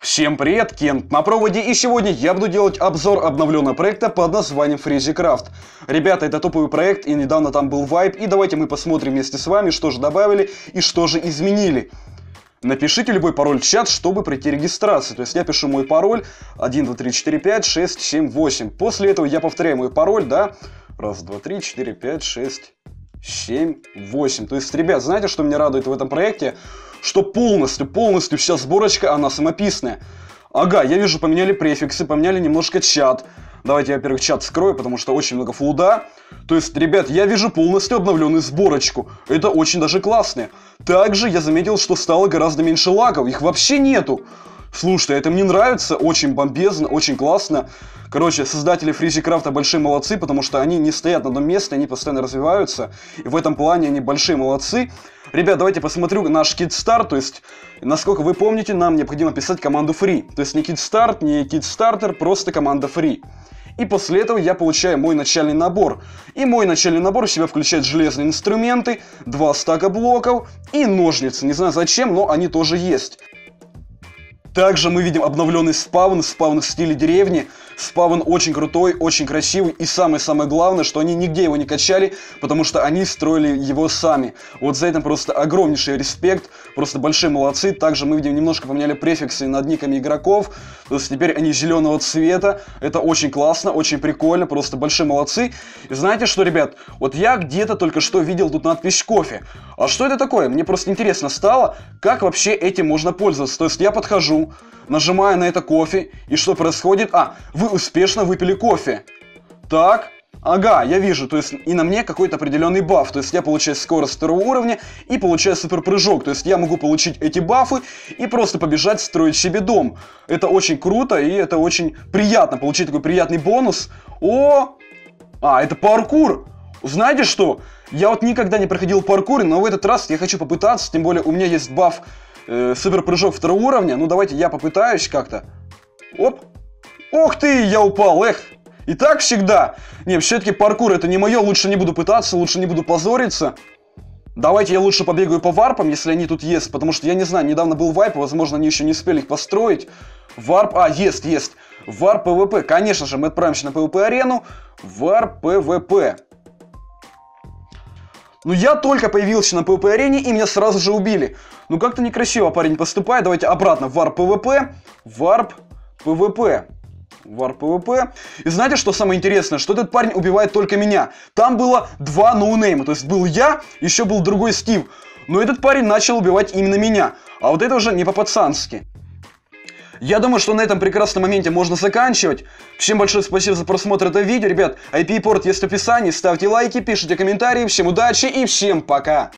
Всем привет, Кент на проводе, и сегодня я буду делать обзор обновленного проекта под названием FreezyCraft. Ребята, это топовый проект, и недавно там был вайп, и давайте мы посмотрим вместе с вами, что же добавили и что же изменили. Напишите любой пароль в чат, чтобы пройти регистрацию. То есть я пишу мой пароль 1, 2, 3, 4, 5, 6, 7, 8. После этого я повторяю мой пароль, да? Раз, два, три, четыре, пять, шесть, семь, восемь. То есть, ребят, знаете, что меня радует в этом проекте? что полностью, полностью вся сборочка, она самописная. Ага, я вижу, поменяли префиксы, поменяли немножко чат. Давайте я, во-первых, чат скрою, потому что очень много флуда. То есть, ребят, я вижу полностью обновленную сборочку. Это очень даже классно. Также я заметил, что стало гораздо меньше лагов. Их вообще нету. Слушайте, это мне нравится, очень бомбезно, очень классно. Короче, создатели FreezyCraft большие молодцы, потому что они не стоят на одном месте, они постоянно развиваются. И в этом плане они большие молодцы. Ребят, давайте посмотрю наш KitStart, то есть, насколько вы помните, нам необходимо писать команду free. То есть не KitStart, не KitStarter, просто команда free. И после этого я получаю мой начальный набор. И мой начальный набор в себя включает железные инструменты, два стака блоков и ножницы. Не знаю зачем, но они тоже есть. Также мы видим обновленный спаун, спаун в стиле деревни. Спаун очень крутой, очень красивый. И самое-самое главное, что они нигде его не качали, потому что они строили его сами. Вот за это просто огромнейший респект. Просто большие молодцы. Также мы видим, немножко поменяли префиксы над никами игроков. То есть теперь они зеленого цвета. Это очень классно, очень прикольно. Просто большие молодцы. И знаете что, ребят? Вот я где-то только что видел тут надпись кофе. А что это такое? Мне просто интересно стало, как вообще этим можно пользоваться. То есть я подхожу, нажимаю на это кофе, и что происходит? А, вы успешно выпили кофе. Так, Ага, я вижу, то есть и на мне какой-то определенный баф, то есть я получаю скорость второго уровня и получаю супер прыжок, то есть я могу получить эти бафы и просто побежать строить себе дом. Это очень круто и это очень приятно, получить такой приятный бонус. О, а, это паркур. Знаете что? Я вот никогда не проходил паркур, но в этот раз я хочу попытаться, тем более у меня есть баф э, супер прыжок второго уровня. Ну, давайте я попытаюсь как-то. Оп. Ох ты, я упал, эх. И так всегда. Не, все-таки паркур это не мое, лучше не буду пытаться, лучше не буду позориться. Давайте я лучше побегаю по варпам, если они тут есть, потому что я не знаю, недавно был вайп, возможно, они еще не успели их построить. Варп, а, есть, есть. Варп ПВП, конечно же, мы отправимся на ПВП-арену. Варп ПВП. Ну я только появился на PvP-арене, и меня сразу же убили. Ну как-то некрасиво парень поступает. Давайте обратно. Варп ПВП. Варп ПВП. Варп ПВП. И знаете, что самое интересное? Что этот парень убивает только меня. Там было два ноунейма. То есть был я, еще был другой Стив. Но этот парень начал убивать именно меня. А вот это уже не по-пацански. Я думаю, что на этом прекрасном моменте можно заканчивать. Всем большое спасибо за просмотр этого видео, ребят. IP-порт есть в описании, ставьте лайки, пишите комментарии. Всем удачи и всем пока!